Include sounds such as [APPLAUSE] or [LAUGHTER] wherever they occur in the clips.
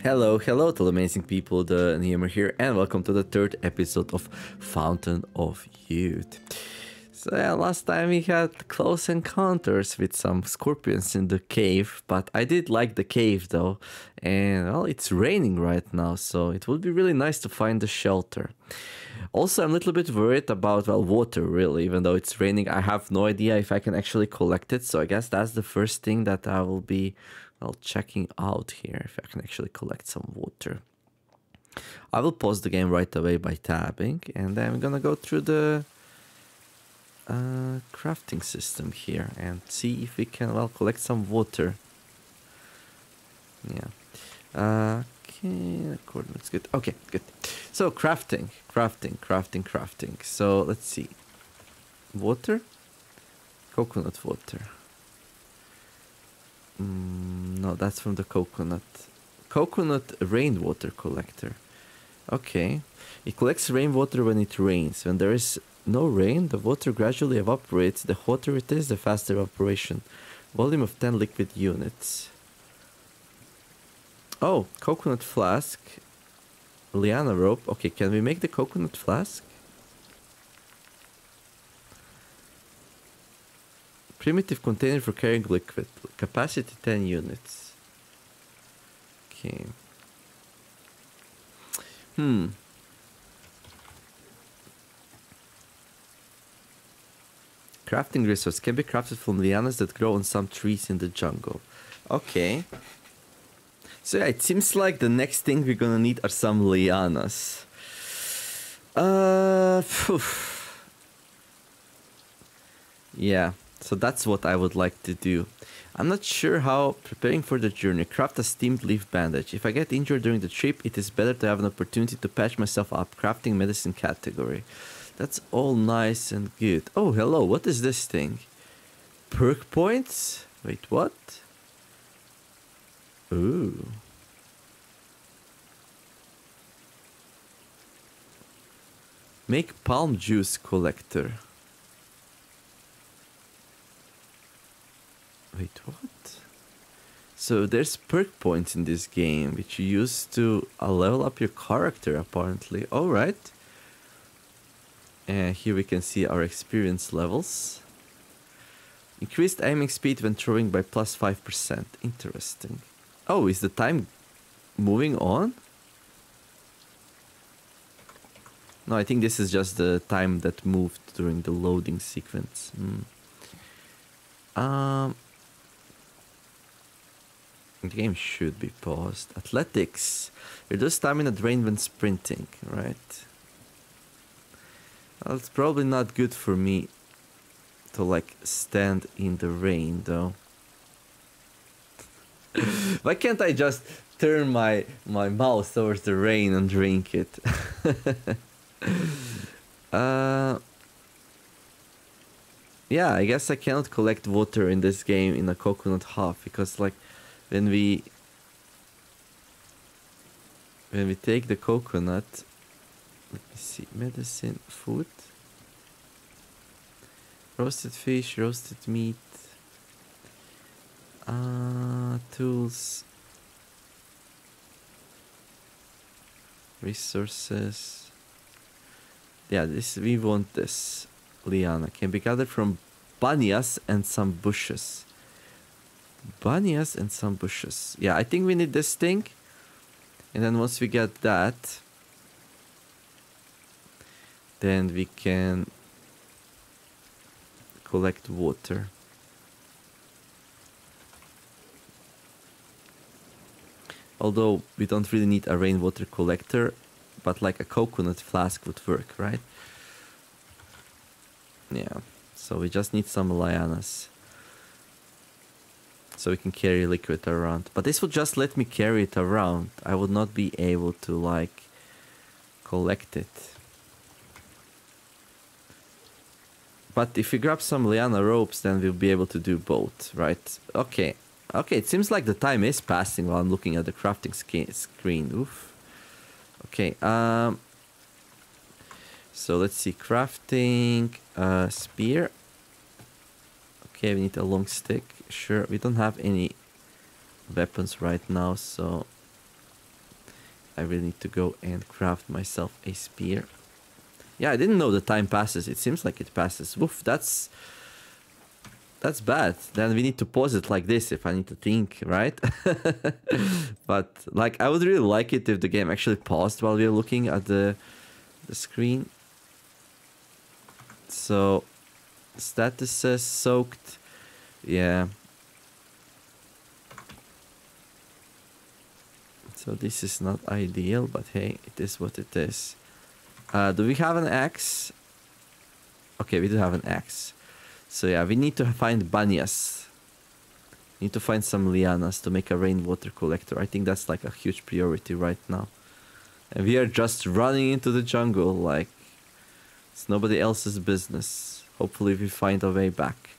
Hello, hello to the amazing people, the Neomare here, and welcome to the third episode of Fountain of Youth. So yeah, last time we had close encounters with some scorpions in the cave, but I did like the cave though, and well, it's raining right now, so it would be really nice to find a shelter. Also, I'm a little bit worried about well water really, even though it's raining. I have no idea if I can actually collect it, so I guess that's the first thing that I will be well checking out here if I can actually collect some water. I will pause the game right away by tabbing, and then I'm gonna go through the uh, crafting system here and see if we can well collect some water. Yeah. Uh, okay, coordinates good. Okay, good. So crafting, crafting, crafting, crafting. So let's see. Water, coconut water. Mm, no, that's from the coconut. Coconut rainwater collector. Okay. It collects rainwater when it rains. When there is no rain, the water gradually evaporates. The hotter it is, the faster evaporation. Volume of 10 liquid units. Oh, coconut flask. Liana rope. Okay, can we make the coconut flask? Primitive container for carrying liquid. Capacity 10 units. Okay. Hmm. Crafting resource can be crafted from lianas that grow on some trees in the jungle. Okay. So yeah, it seems like the next thing we're gonna need are some lianas. Uh, phew. yeah. So that's what I would like to do. I'm not sure how preparing for the journey. Craft a steamed leaf bandage. If I get injured during the trip, it is better to have an opportunity to patch myself up. Crafting medicine category. That's all nice and good. Oh, hello. What is this thing? Perk points? Wait, what? Ooh. Make palm juice collector. Wait, what? So there's perk points in this game which you use to uh, level up your character apparently. Alright. And here we can see our experience levels. Increased aiming speed when throwing by plus 5%. Interesting. Oh, is the time moving on? No, I think this is just the time that moved during the loading sequence. Hmm. Um, the game should be paused. Athletics. Reduce stamina drain when sprinting, right? Well, it's probably not good for me to like stand in the rain though. [LAUGHS] Why can't I just turn my my mouth towards the rain and drink it? [LAUGHS] uh yeah, I guess I cannot collect water in this game in a coconut half because like when we when we take the coconut let me see medicine food roasted fish roasted meat uh tools resources. Yeah this we want this liana. Can be gathered from banyans and some bushes banyans and some bushes. Yeah i think we need this thing. And then once we get that then we can collect water. Although we don't really need a rainwater collector but like a coconut flask would work right? Yeah so we just need some lianas so we can carry liquid around but this would just let me carry it around i would not be able to like collect it but if we grab some liana ropes then we'll be able to do both right okay Okay, it seems like the time is passing while I'm looking at the crafting screen. Oof. Okay, um... So let's see, crafting uh, spear. Okay, we need a long stick. Sure, we don't have any weapons right now, so I really need to go and craft myself a spear. Yeah, I didn't know the time passes. It seems like it passes. Woof, that's... That's bad. Then we need to pause it like this if I need to think, right? [LAUGHS] but, like, I would really like it if the game actually paused while we are looking at the, the screen. So, statuses soaked. Yeah. So this is not ideal, but hey, it is what it is. Uh, do we have an axe? Okay, we do have an axe. So yeah, we need to find banyans. Need to find some lianas to make a rainwater collector. I think that's like a huge priority right now. And we are just running into the jungle like it's nobody else's business. Hopefully we find a way back.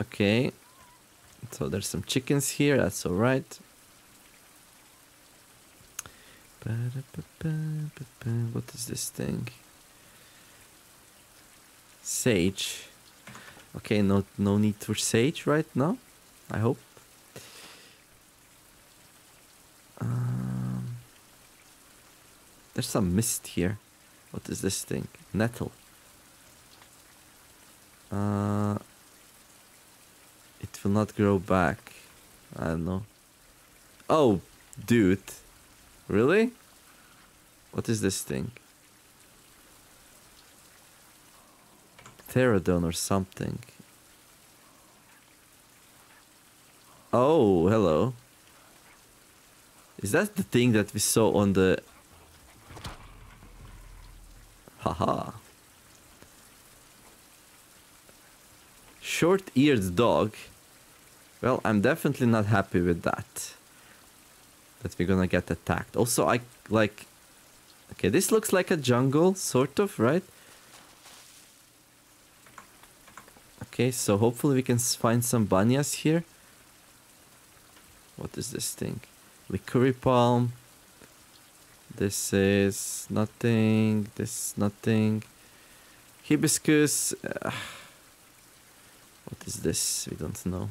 Okay, so there's some chickens here, that's alright. What is this thing? Sage. Okay, no no need for sage right now. I hope. Um, there's some mist here. What is this thing? Nettle. Uh, it will not grow back. I don't know. Oh, dude. Really? What is this thing? Pterodon or something. Oh, hello. Is that the thing that we saw on the... Haha. Short-eared dog. Well, I'm definitely not happy with that. That we're gonna get attacked. Also, I like... Okay, this looks like a jungle, sort of, right? Okay, so hopefully we can find some banyans here. What is this thing? Liquori palm. This is nothing. This is nothing. Hibiscus. Uh, [SIGHS] what is this? We don't know.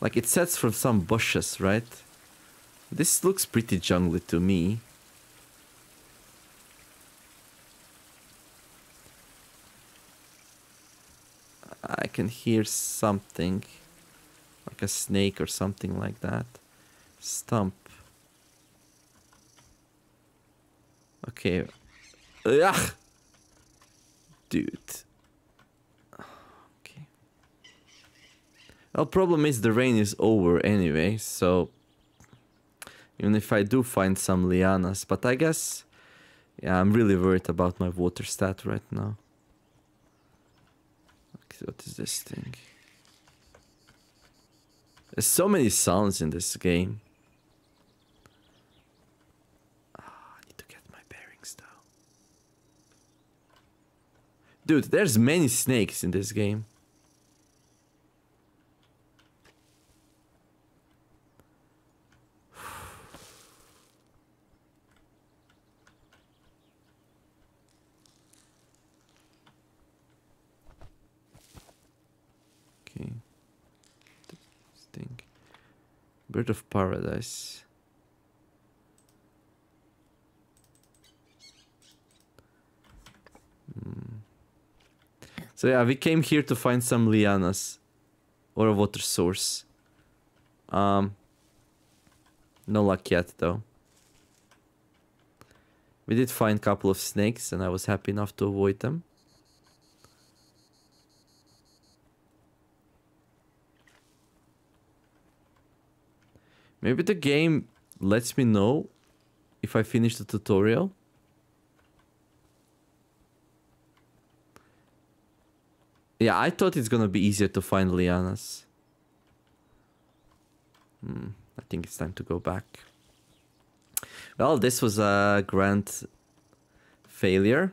Like it sets from some bushes, right? This looks pretty jungly to me. I can hear something. Like a snake or something like that. Stump. Okay. Ugh! Dude. Well, problem is the rain is over anyway, so even if I do find some lianas, but I guess, yeah, I'm really worried about my water stat right now. Okay, what is this thing? There's so many sounds in this game. Oh, I need to get my bearings. Dude, there's many snakes in this game. Bird of Paradise. Hmm. So yeah, we came here to find some lianas or a water source. Um, no luck yet though. We did find a couple of snakes and I was happy enough to avoid them. Maybe the game lets me know if I finish the tutorial. Yeah, I thought it's gonna be easier to find lianas. Hmm, I think it's time to go back. Well, this was a grand failure.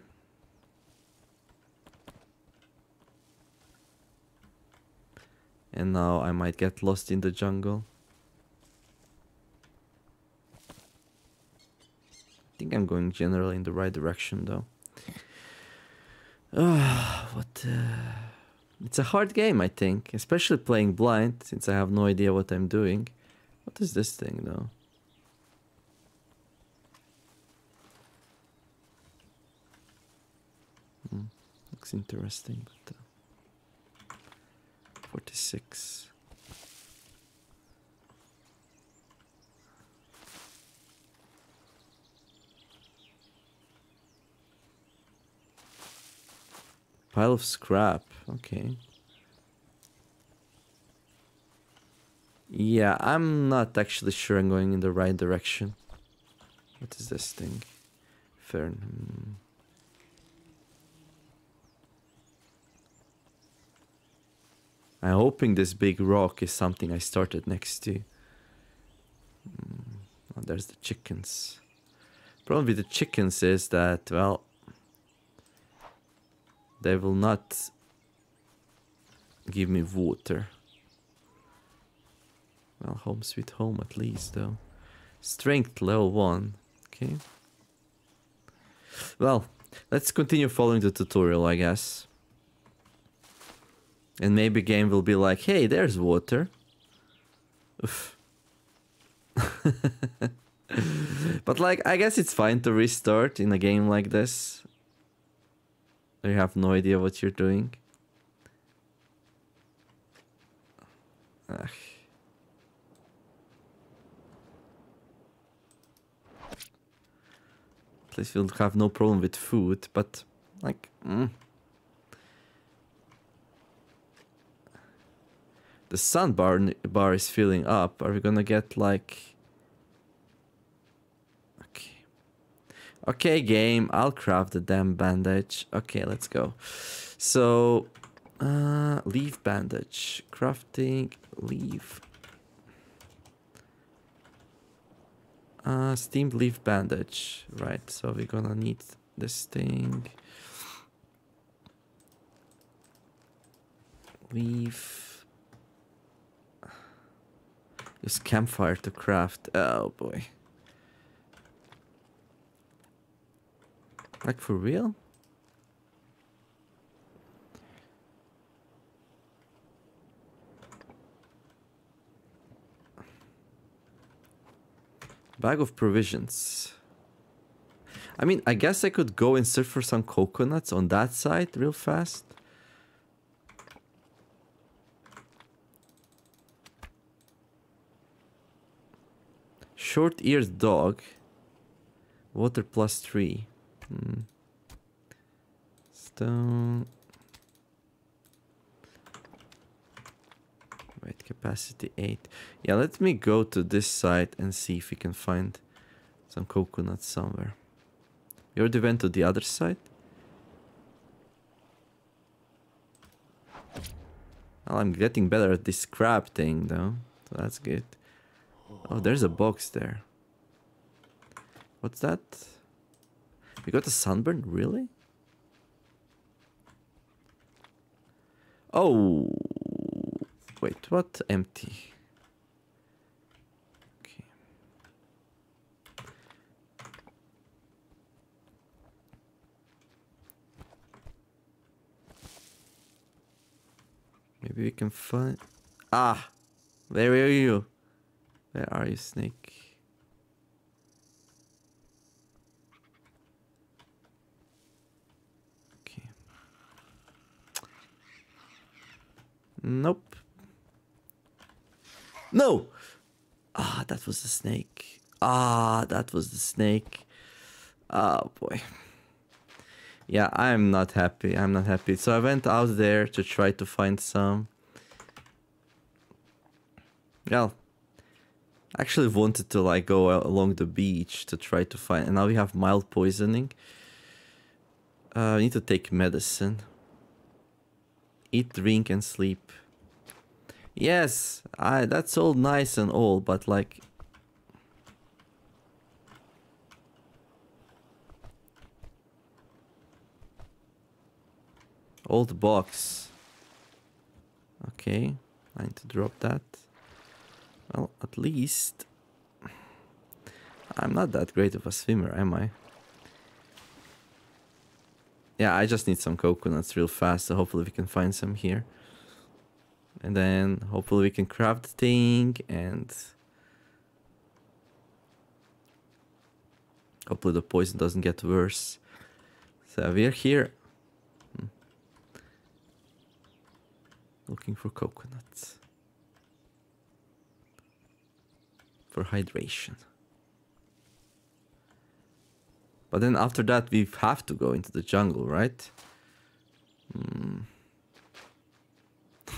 And now I might get lost in the jungle. Think I'm going generally in the right direction though. [SIGHS] What? Uh... It's a hard game, I think, especially playing blind, since I have no idea what I'm doing. What is this thing, though? Hmm, looks interesting, but... Uh, 46. Pile of scrap. Okay. Yeah, I'm not actually sure I'm going in the right direction. What is this thing? Fern. I'm hoping this big rock is something I started next to. Mm. Oh, there's the chickens. Probably the chickens is that, well, they will not give me water. Well, home sweet home at least, though. Strength level 1. Okay. Well, let's continue following the tutorial, I guess. And maybe game will be like, hey, there's water. [LAUGHS] but like, I guess it's fine to restart in a game like this. You have no idea what you're doing. Ugh. At least we'll have no problem with food, but like, mm. the sun bar bar is filling up. Are we gonna get like? Okay, game. I'll craft the damn bandage. Okay, let's go. So, uh, leaf bandage, crafting, leaf Uh, steamed leaf bandage. Right, so we're gonna need this thing. Leaf. Use campfire to craft. Oh boy. Like for real? Bag of provisions. I mean, I guess I could go and search for some coconuts on that side real fast. Short-eared dog. Water plus three. Stone. Wait, capacity 8. Yeah, let me go to this side and see if we can find some coconuts somewhere. You already went to the other side? Well, I'm getting better at this crab thing though, so that's good. Oh, there's a box there. What's that? We got a sunburn? Really? Oh, Wait, what? Empty. Okay. Maybe we can find... Ah! Where are you? Where are you, snake? Nope. No! Ah, that was the snake. Ah, that was the snake. Oh boy. Yeah, I'm not happy. I'm not happy. So I went out there to try to find some. Well, I actually wanted to like go along the beach to try to find. And now we have mild poisoning. Uh, I need to take medicine. Eat, drink, and sleep. Yes, I that's all nice and all, but like Old box. Okay, I need to drop that. Well, at least I'm not that great of a swimmer, am I? Yeah, I just need some coconuts real fast. So hopefully we can find some here. And then hopefully we can craft the thing and hopefully the poison doesn't get worse. So we're here. Hmm. Looking for coconuts. For hydration. But then after that, we have to go into the jungle, right? Hmm. [LAUGHS]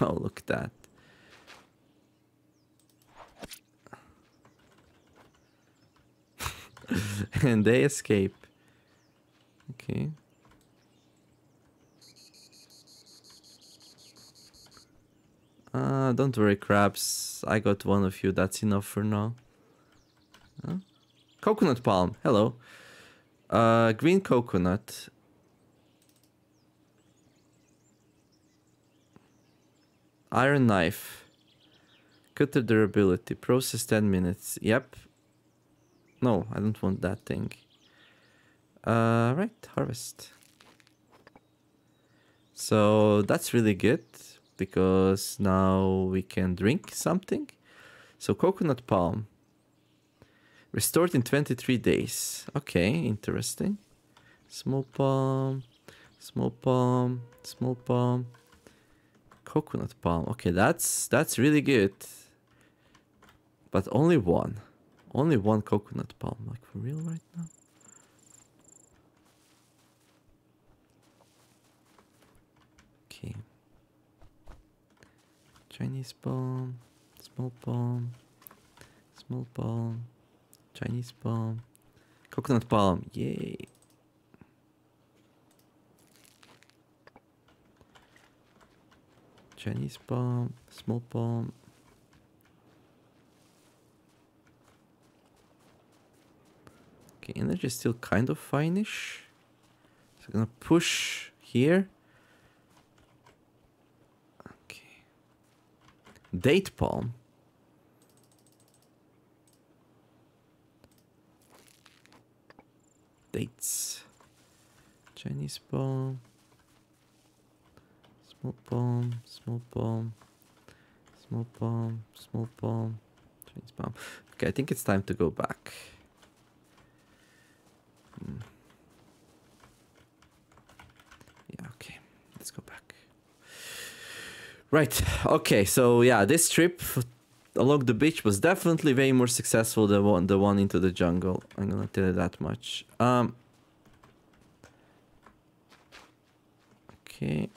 Oh, look at that. [LAUGHS] and they escape. Okay. Uh, don't worry, crabs. I got one of you. That's enough for now. Huh? Coconut palm. Hello. Uh, green coconut. Iron knife. Cutter durability. Process 10 minutes. Yep. No, I don't want that thing. Uh, right, harvest. So that's really good because now we can drink something. So coconut palm. Restored in 23 days. Okay, interesting. Small palm, small palm, small palm. Coconut palm. Okay, that's that's really good. But only one. Only one coconut palm. Like for real right now? Okay. Chinese palm, small palm, small palm. Chinese palm. Coconut palm. Yay. Chinese palm. Small palm. Okay, energy is still kind of finish. So I'm gonna push here. Okay. Date palm. dates. Chinese bomb. Small bomb. small bomb. small bomb. small bomb. Palm. Okay, I think it's time to go back. Hmm. Yeah, okay, let's go back. Right, okay, so yeah, this trip along the beach was definitely way more successful than one, the one into the jungle. I'm gonna tell you that much. Um, okay.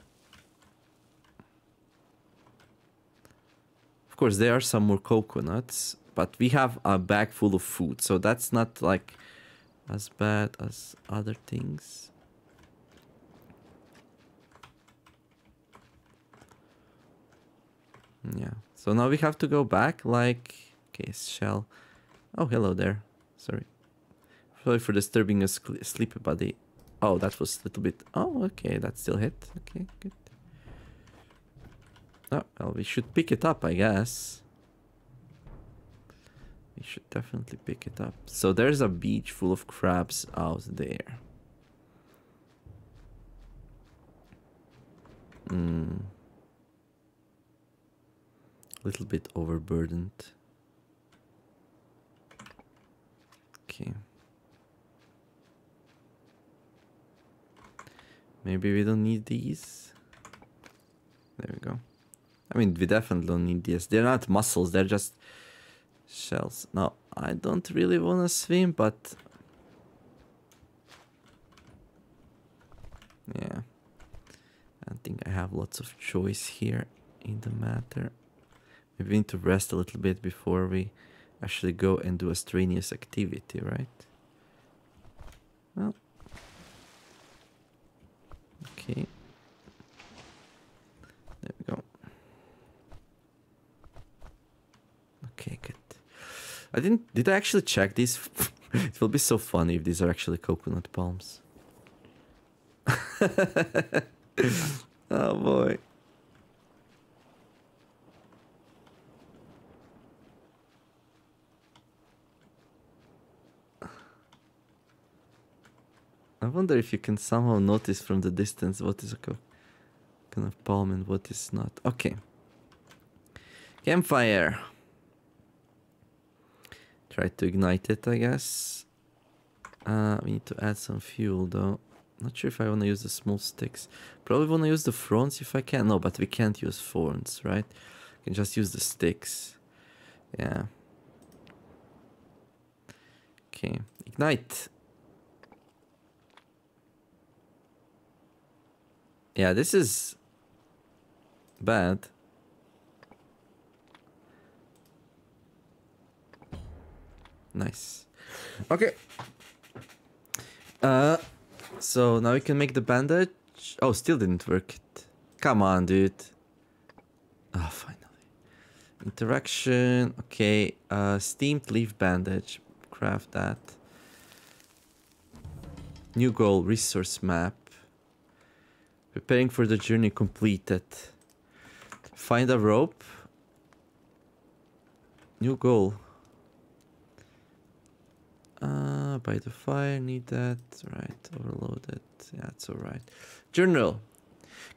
Of course, there are some more coconuts, but we have a bag full of food, so that's not like as bad as other things. Yeah. So now we have to go back like... Okay, shell. Oh, hello there. Sorry. Sorry for disturbing a sleepy body. Oh, that was a little bit... Oh, okay, that still hit. Okay, good. Oh, well, we should pick it up, I guess. We should definitely pick it up. So there's a beach full of crabs out there. Hmm a little bit overburdened. Okay. Maybe we don't need these. There we go. I mean, we definitely don't need these. They're not muscles, they're just shells. Now, I don't really want to swim, but... Yeah. I think I have lots of choice here in the matter. Maybe we need to rest a little bit before we actually go and do a strenuous activity, right? Okay. There we go. Okay, good. I didn't... Did I actually check these? [LAUGHS] it will be so funny if these are actually coconut palms. [LAUGHS] oh boy. I wonder if you can somehow notice from the distance what is a kind of palm and what is not. Okay. Campfire. Try to ignite it, I guess. Uh, we need to add some fuel though. Not sure if I want to use the small sticks. Probably want to use the fronds if I can. No, but we can't use fronds, right? We can just use the sticks. Yeah. Okay. Ignite. Yeah, this is bad. Nice. Okay. Uh, so now we can make the bandage. Oh, still didn't work. Come on, dude. Ah, oh, finally. Interaction. Okay. Uh, steamed leaf bandage. Craft that. New goal. Resource map. Preparing for the journey completed. Find a rope. New goal. Uh, by the fire, need that. Right, overloaded. Yeah, it's alright. Journal.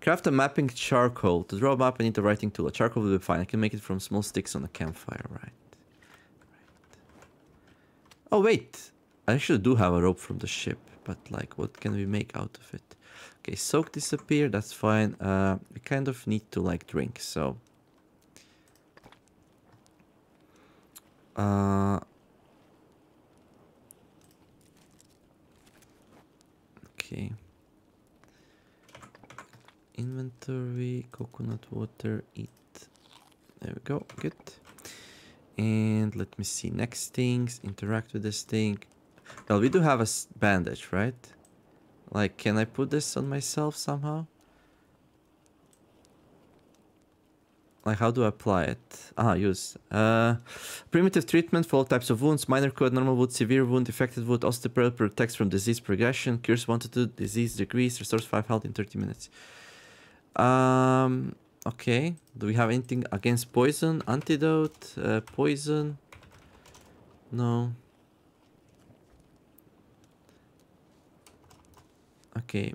Craft a mapping charcoal. To draw a map, I need a writing tool. A charcoal will be fine. I can make it from small sticks on a campfire, right? right. Oh, wait. I actually do have a rope from the ship, but like, what can we make out of it? Okay, soak disappear, that's fine. Uh, we kind of need to like drink, so... Uh, okay. Inventory, coconut water, eat. There we go, good. And let me see, next things, interact with this thing. Well, we do have a bandage, right? Like, can I put this on myself somehow? Like, how do I apply it? Ah, use. Uh, primitive treatment for all types of wounds. Minor code, normal wound, severe wound, affected wound. Osteoporosis protects from disease progression. Cures 1 to 2 disease degrees. Restores 5 health in 30 minutes. Um, okay. Do we have anything against poison? Antidote? Uh, poison? No. Okay.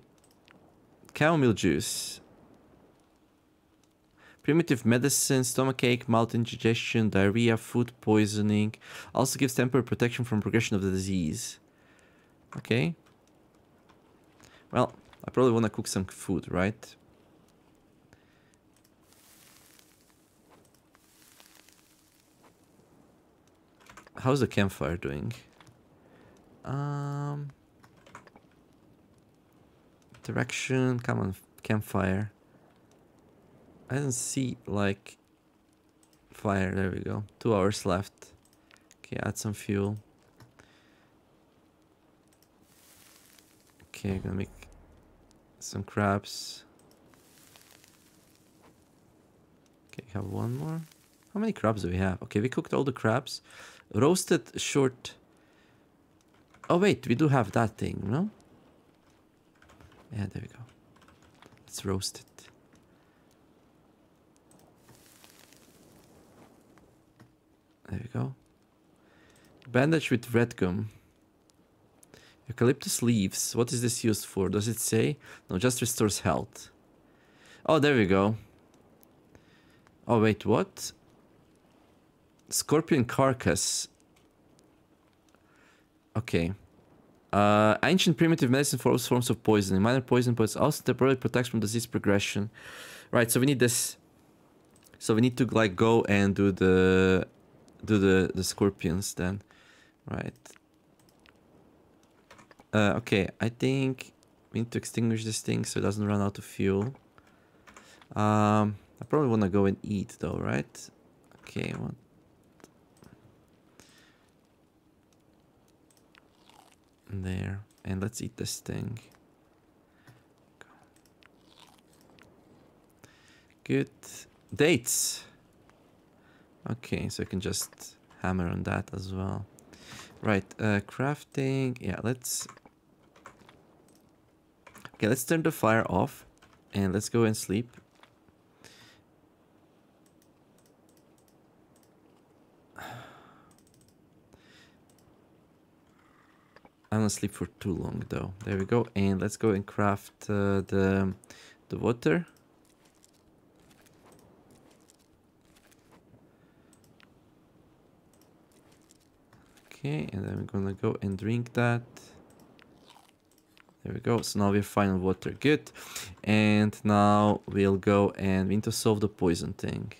Chamomile juice. Primitive medicine, stomachache, mouth indigestion, diarrhea, food poisoning. Also gives temporary protection from progression of the disease. Okay. Well, I probably want to cook some food, right? How's the campfire doing? Um direction. Come on, campfire. I don't see, like, fire. There we go. Two hours left. Okay, add some fuel. Okay, gonna make some crabs. Okay, have one more. How many crabs do we have? Okay, we cooked all the crabs. Roasted short... Oh wait, we do have that thing, no? Yeah, there we go. Let's roast it. There we go. Bandage with red gum. Eucalyptus leaves. What is this used for? Does it say? No, just restores health. Oh, there we go. Oh, wait, what? Scorpion carcass. Okay. Uh, ancient primitive medicine for forms of poisoning. Minor poison, but also temporarily protects from disease progression. Right, so we need this. So we need to like go and do the do the the scorpions then, right? Uh, okay, I think we need to extinguish this thing so it doesn't run out of fuel. Um, I probably want to go and eat though, right? Okay, one, there. And let's eat this thing. Good. Dates. Okay so I can just hammer on that as well. Right uh, crafting. Yeah let's okay let's turn the fire off and let's go and sleep I don't sleep for too long though. There we go. And let's go and craft uh, the the water. Okay, and then we're gonna go and drink that. There we go. So now we have final water. Good. And now we'll go and we need to solve the poison thing.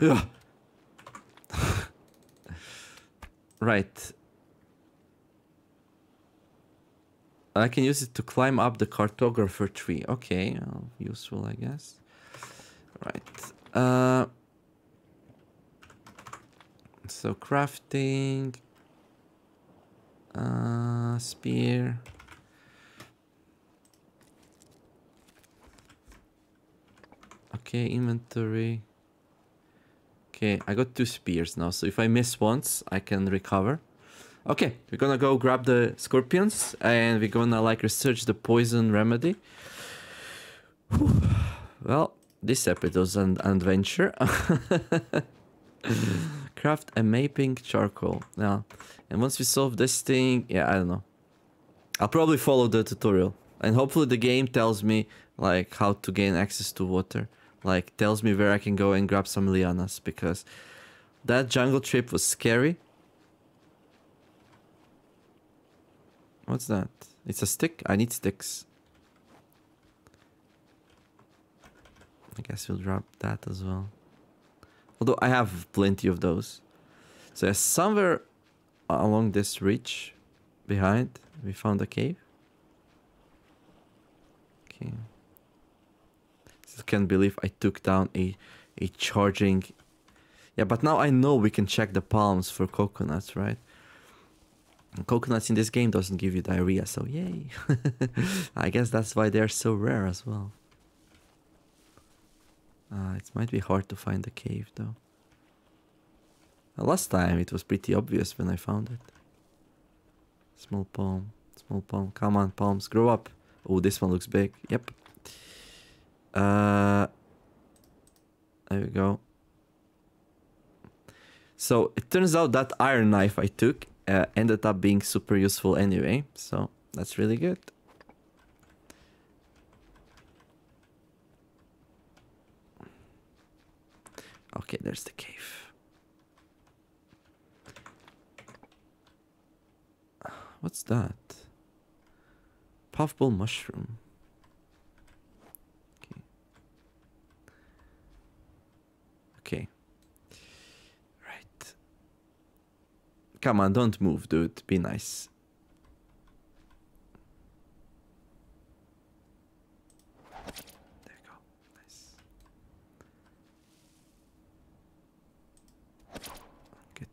Ugh. Right. I can use it to climb up the cartographer tree. Okay, well, useful, I guess. Right. Uh, so crafting. Uh, spear. Okay, inventory. Okay, I got two spears now, so if I miss once, I can recover. Okay, we're gonna go grab the scorpions, and we're gonna like research the poison remedy. Whew. [SIGHS] Well, this episode was an adventure. [LAUGHS] Craft a mapping charcoal. Yeah, and once we solve this thing, yeah, I don't know. I'll probably follow the tutorial, and hopefully the game tells me like how to gain access to water like tells me where I can go and grab some lianas because that jungle trip was scary. What's that? It's a stick? I need sticks. I guess we'll drop that as well. Although I have plenty of those. So somewhere along this ridge behind we found a cave. Okay can't believe I took down a a charging. Yeah, but now I know we can check the palms for coconuts, right? Coconuts in this game doesn't give you diarrhea, so yay. [LAUGHS] I guess that's why they're so rare as well. Uh, it might be hard to find the cave though. last time it was pretty obvious when I found it. Small palm, small palm. Come on, palms, grow up. Oh, this one looks big. Yep. Uh, there we go. So it turns out that iron knife I took uh, ended up being super useful anyway. So that's really good. Okay, there's the cave. What's that? Puffball mushroom. Okay. Right. Come on, don't move, dude. Be nice. There go. Nice. Good.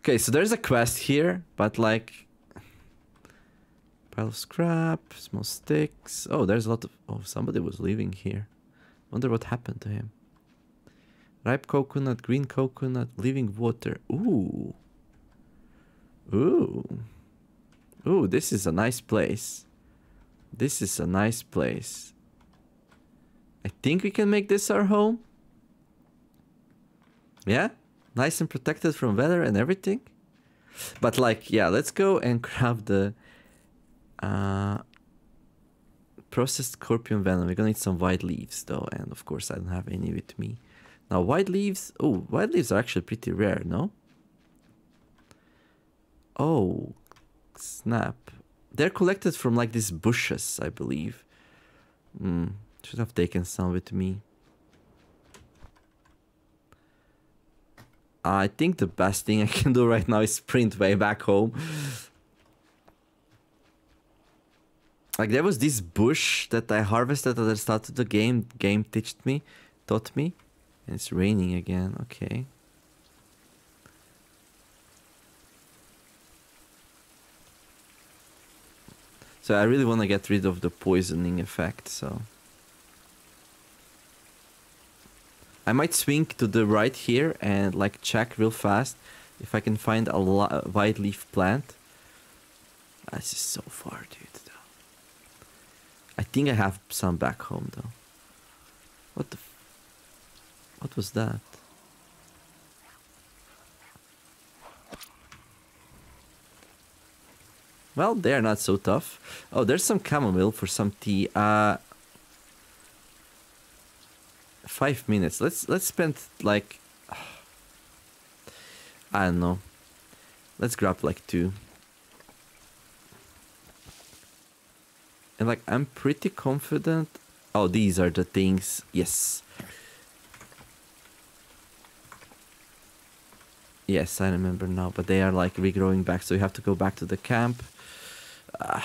Okay, so there's a quest here, but like Pile of scrap, small sticks. Oh, there's a lot of... Oh, somebody was living here. Wonder what happened to him. Ripe coconut, green coconut, living water. Ooh. Ooh. Ooh, this is a nice place. This is a nice place. I think we can make this our home. Yeah? Nice and protected from weather and everything. But like, yeah, let's go and [LAUGHS] grab the uh, processed scorpion venom. We're gonna need some white leaves though, and of course I don't have any with me. Now white leaves, oh, white leaves are actually pretty rare, no? Oh, snap. They're collected from like these bushes, I believe. Hmm, should have taken some with me. I think the best thing I can do right now is sprint way back home. Like there was this bush that I harvested at the start of the game. Game teached me, taught me, and it's raining again. Okay. So I really want to get rid of the poisoning effect. So I might swing to the right here and like check real fast if I can find a white leaf plant. This is so far, dude. I think I have some back home though. What the? what was that? Well, they're not so tough. Oh, there's some chamomile for some tea. Uh, five minutes. Let's let's spend like [SIGHS] I don't know. Let's grab like two. And like I'm pretty confident. Oh, these are the things. Yes. Yes, I remember now, but they are like regrowing back, so you have to go back to the camp. Uh,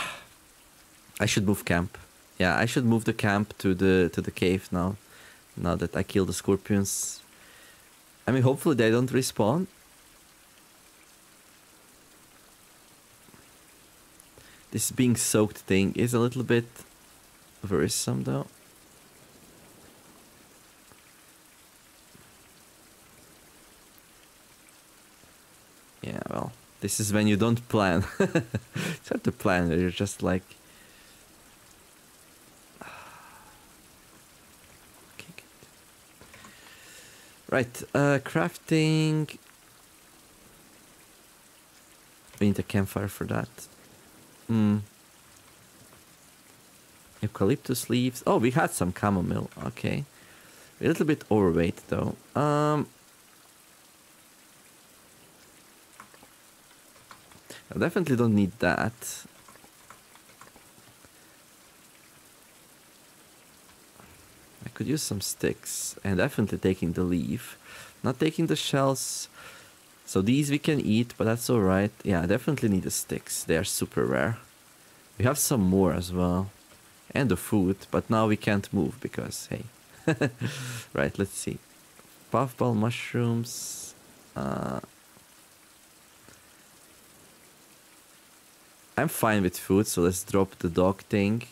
I should move camp. Yeah, I should move the camp to the to the cave now. Now that I killed the scorpions. I mean, hopefully they don't respawn. This being soaked thing is a little bit worrisome though. Yeah, well, this is when you don't plan. [LAUGHS] it's hard to plan, you're just like... Right, uh, crafting... We need a campfire for that. Hmm. Eucalyptus leaves. Oh, we had some chamomile. Okay. A little bit overweight though. Um, I definitely don't need that. I could use some sticks and definitely taking the leaf. Not taking the shells. So these we can eat, but that's alright. Yeah, I definitely need the sticks. They are super rare. We have some more as well. And the food, but now we can't move because, hey. [LAUGHS] right, let's see. Puffball mushrooms. Uh, I'm fine with food, so let's drop the dog thing.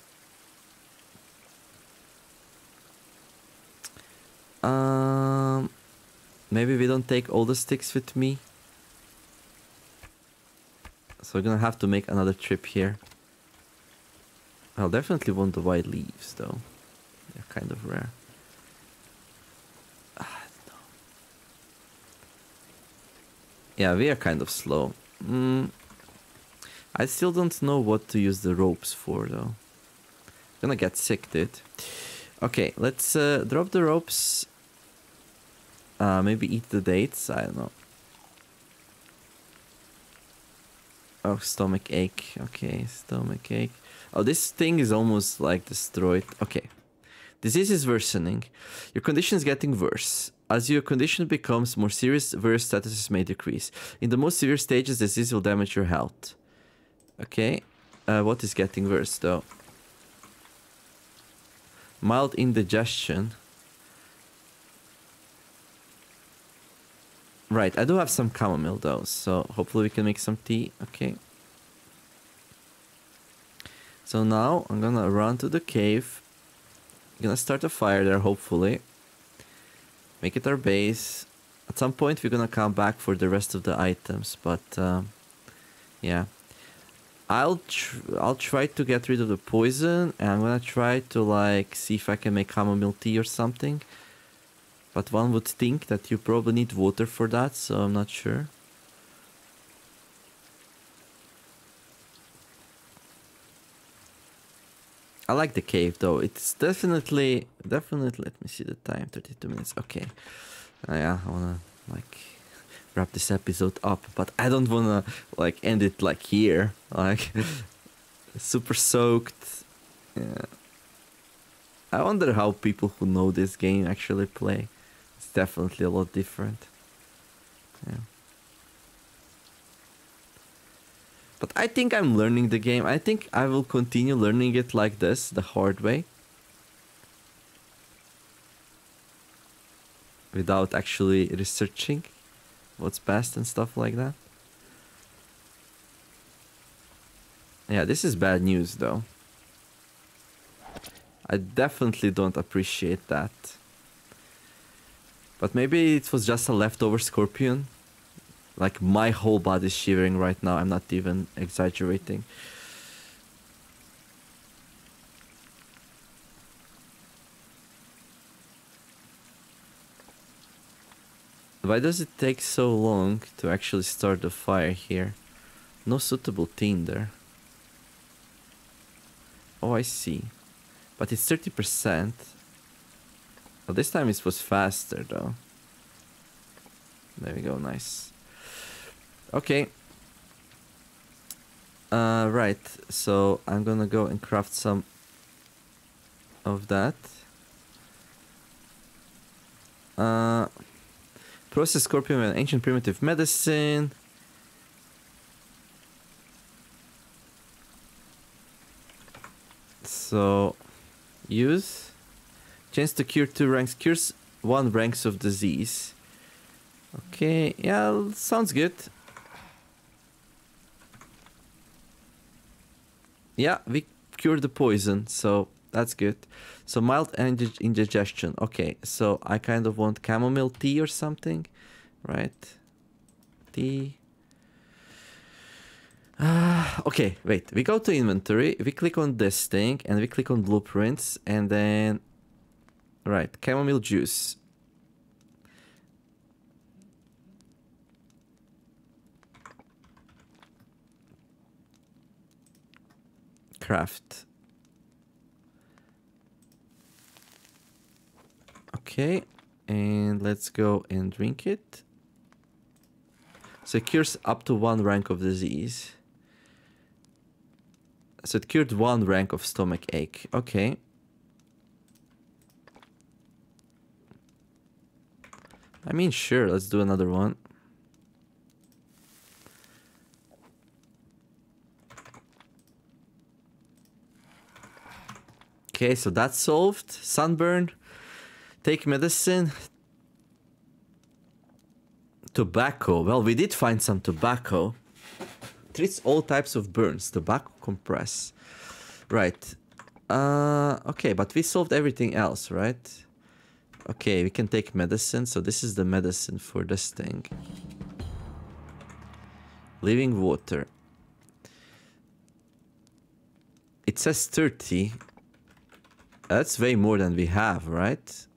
Um, maybe we don't take all the sticks with me. So we're gonna have to make another trip here. I'll definitely want the white leaves though. They're kind of rare. Ah, yeah, we are kind of slow. Mm, I still don't know what to use the ropes for though. Gonna get sick, dude. Okay, let's uh, drop the ropes. Uh, maybe eat the dates. I don't know. Oh, stomach ache. Okay, stomach ache. Oh, this thing is almost like destroyed. Okay. Disease is worsening. Your condition is getting worse. As your condition becomes more serious, various statuses may decrease. In the most severe stages, disease will damage your health. Okay. Uh, what is getting worse though? Mild indigestion. Right, I do have some chamomile though, so hopefully we can make some tea. Okay. So now I'm gonna run to the cave. I'm gonna start a fire there, hopefully. Make it our base. At some point we're gonna come back for the rest of the items, but um, yeah. I'll tr I'll try to get rid of the poison and I'm gonna try to like see if I can make chamomile tea or something. But one would think that you probably need water for that, so I'm not sure. I like the cave though. It's definitely, definitely, let me see the time, 32 minutes. Okay. Uh, yeah, I wanna like wrap this episode up, but I don't wanna like end it like here, [LAUGHS] like super soaked. Yeah. I wonder how people who know this game actually play. Definitely a lot different. Yeah. But I think I'm learning the game. I think I will continue learning it like this, the hard way. Without actually researching what's best and stuff like that. Yeah, this is bad news though. I definitely don't appreciate that. But maybe it was just a leftover scorpion. Like my whole body is shivering right now. I'm not even exaggerating. Why does it take so long to actually start the fire here? No suitable tinder. Oh, I see. But it's 30%. Well, this time it was faster though. There we go, nice. Okay. Uh, right, so I'm gonna go and craft some of that. Uh, process scorpion and ancient primitive medicine. So, use. Chance to cure two ranks. Cures one ranks of disease. Okay, yeah, sounds good. Yeah, we cured the poison, so that's good. So mild indigestion. Okay, so I kind of want chamomile tea or something, right? Tea. Uh, okay, wait. We go to inventory, we click on this thing, and we click on blueprints, and then... Right, chamomile juice. Craft. Okay, and let's go and drink it. Secures up to one rank of disease. So it cured one rank of stomach ache. Okay. I mean, sure, let's do another one. Okay, so that's solved. Sunburn. Take medicine. Tobacco. Well, we did find some tobacco. Treats all types of burns. Tobacco compress. Right. Uh, okay, but we solved everything else, right? Okay, we can take medicine. So this is the medicine for this thing. Living water. It says 30. That's way more than we have, right?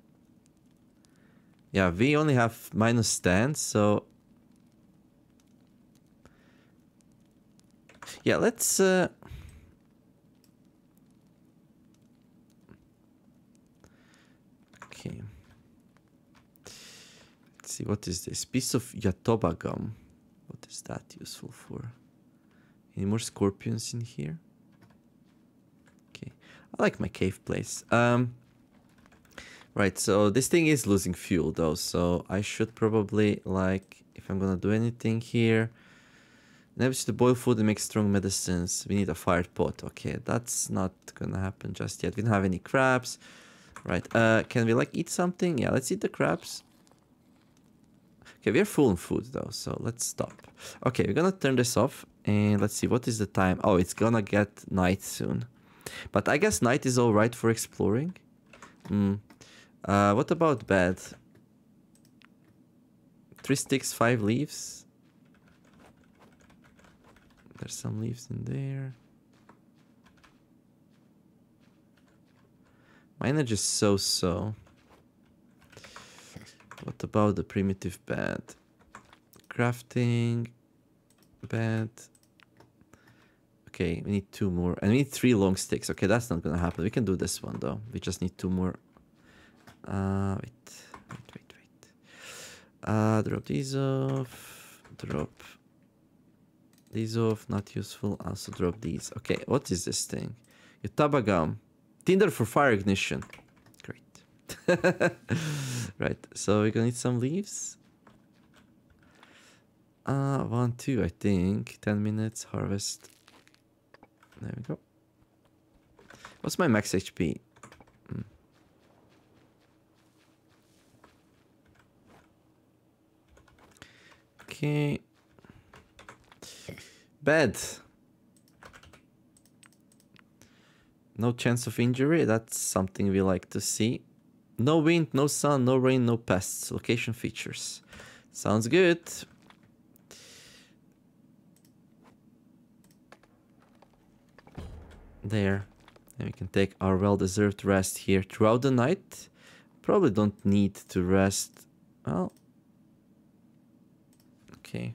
Yeah, we only have minus 10, so... Yeah, let's... Uh... Okay. Let's see, what is this? Piece of Yatoba gum. What is that useful for? Any more scorpions in here? Okay. I like my cave place. Um... Right, so this thing is losing fuel though, so I should probably like, if I'm gonna do anything here, never to boil food and make strong medicines. We need a fired pot. Okay, that's not gonna happen just yet. We don't have any crabs. Right, uh, can we like eat something? Yeah, let's eat the crabs. Okay, we are full on food though, so let's stop. Okay, we're gonna turn this off and let's see, what is the time? Oh, it's gonna get night soon. But I guess night is alright for exploring. Hmm. Uh, what about bed? Three sticks, five leaves. There's some leaves in there. My energy is so-so. About the primitive bed? Crafting. Bed. Okay, we need two more. And we need three long sticks. Okay, that's not gonna happen. We can do this one though. We just need two more uh, wait, wait, wait, wait. Uh, drop these off. Drop these off. Not useful. Also drop these. Okay, what is this thing? Yatoba gum. Tinder for fire ignition. [LAUGHS] Right, so we're gonna need some leaves. Uh, one, two, I think. 10 minutes, harvest. There we go. What's my max HP? Okay. Bed. No chance of injury. That's something we like to see. No wind, no sun, no rain, no pests. Location features. Sounds good. There. And we can take our well-deserved rest here throughout the night. Probably don't need to rest. Well, Okay.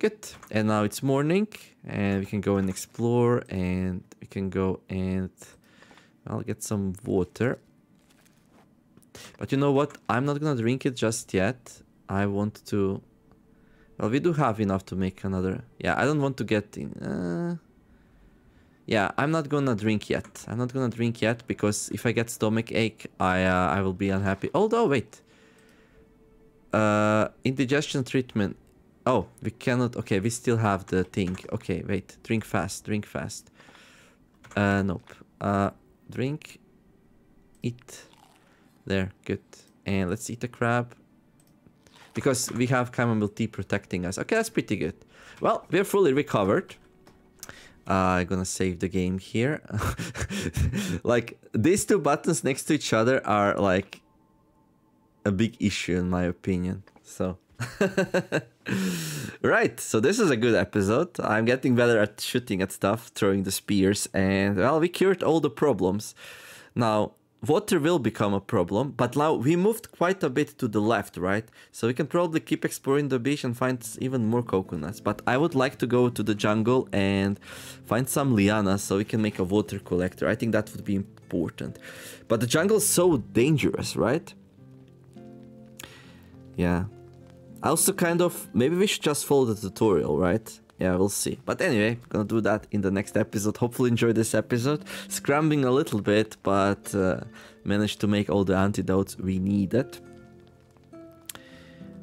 Good. And now it's morning, and we can go and explore, and we can go and I'll get some water. But you know what? I'm not gonna drink it just yet. I want to. Well, we do have enough to make another. Yeah, I don't want to get in. Uh... Yeah, I'm not gonna drink yet. I'm not gonna drink yet because if I get stomach ache, I uh, I will be unhappy. Although, wait. Uh, indigestion treatment. Oh, we cannot. Okay, we still have the thing. Okay, wait. Drink fast. Drink fast. Uh, nope. Uh, drink. Eat. There, good. And let's eat the crab. Because we have chamomile tea protecting us. Okay, that's pretty good. Well, we're fully recovered. I'm gonna save the game here. [LAUGHS] like, these two buttons next to each other are like a big issue in my opinion. So... [LAUGHS] [LAUGHS] right, so this is a good episode. I'm getting better at shooting at stuff, throwing the spears, and well, we cured all the problems. Now, water will become a problem, but now we moved quite a bit to the left, right? So we can probably keep exploring the beach and find even more coconuts. But I would like to go to the jungle and find some lianas so we can make a water collector. I think that would be important. But the jungle is so dangerous, right? Yeah. I also kind of... Maybe we should just follow the tutorial, right? yeah, we'll see. But anyway, gonna do that in the next episode. Hopefully enjoy this episode. Scrambling a little bit, but uh, managed to make all the antidotes we needed.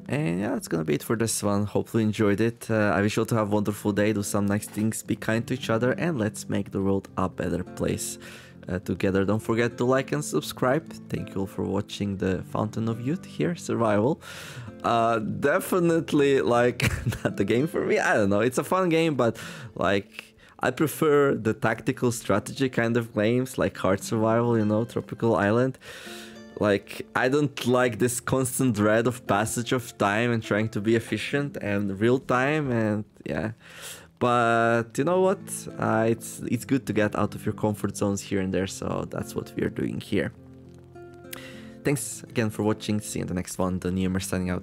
And yeah, that's gonna be it for this one. Hopefully enjoyed it. Uh, I wish you all to have a wonderful day, do some nice things, be kind to each other, and let's make the world a better place uh, together. Don't forget to like and subscribe. Thank you all for watching the Fountain of Youth here, Survival. Uh, definitely like [LAUGHS] not the game for me. I don't know. It's a fun game, but like I prefer the tactical strategy kind of games like Hard Survival, you know, Tropical Island. Like I don't like this constant dread of passage of time and trying to be efficient and real time and yeah. But you know what? Uh, it's it's good to get out of your comfort zones here and there. So that's what we are doing here. Thanks again for watching. See you in the next one. The Neomare signing out.